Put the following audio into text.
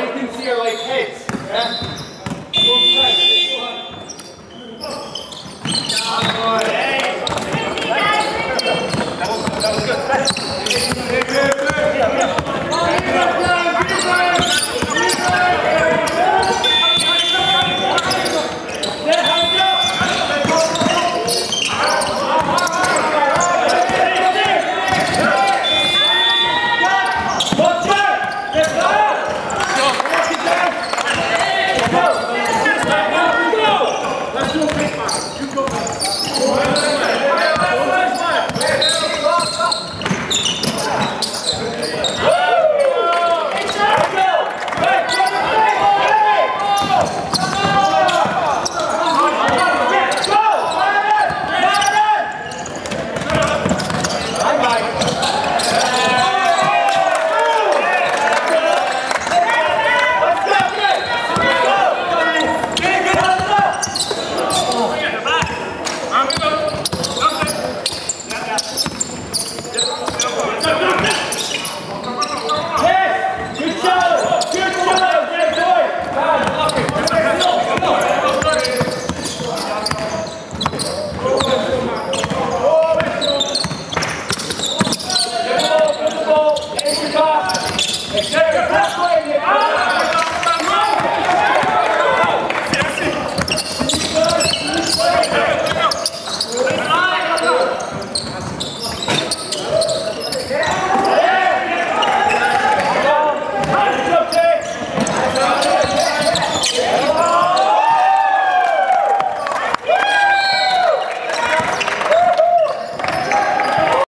all you can see are like heads. Yeah?